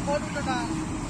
बहुत फ़ोटो